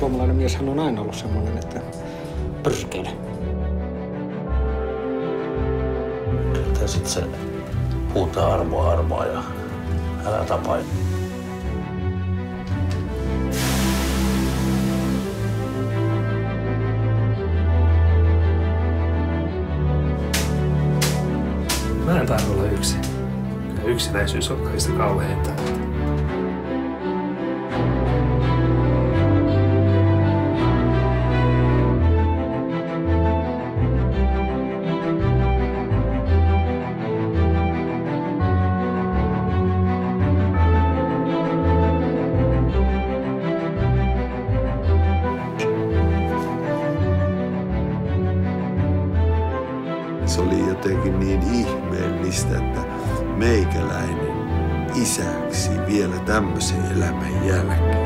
suomalainen mieshän on aina ollut semmoinen, että pyrkele. Ja sit se huutaa armoa armoa ja älä tapa. Mä en tahdo olla yksin. Yksinäisyys on kaikista kauheinta. Oli jotenkin niin ihmeellistä, että meikäläinen isäksi vielä tämmöisen elämän jälkeen.